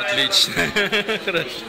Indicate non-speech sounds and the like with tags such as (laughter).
Отлично. (laughs) Хорошо.